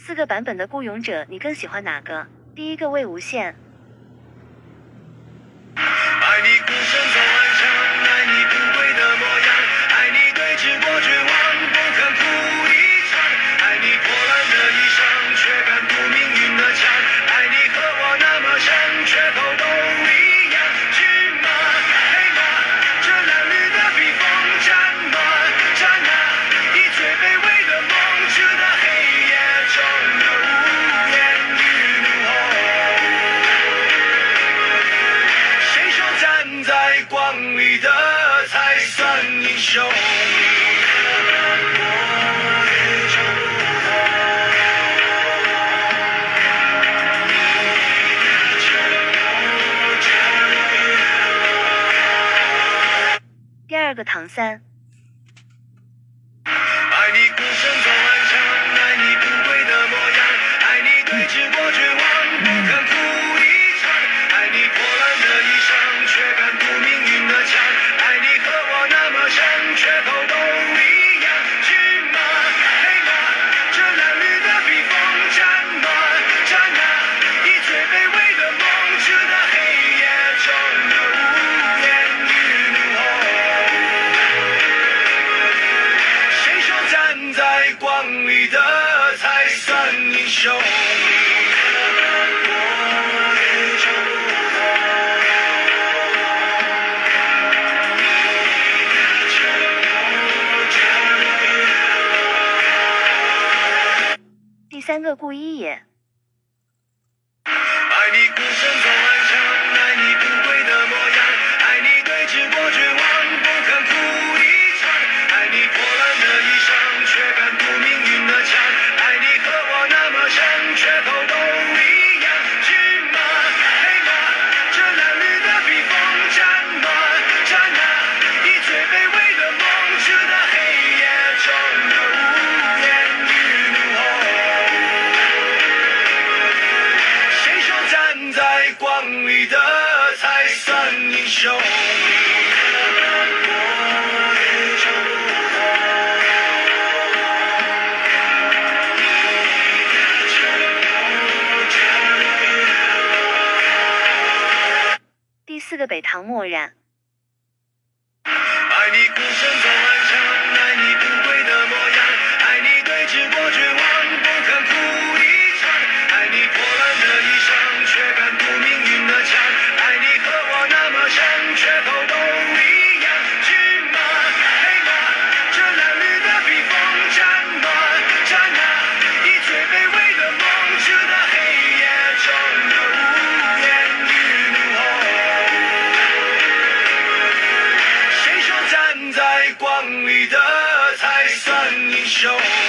四个版本的孤勇者你更喜欢哪个？第一个魏无羡你的才算英雄。第二个唐三。爱你孤身有第三个顾一也爱你。第四个北唐默然。爱你孤身走来 show.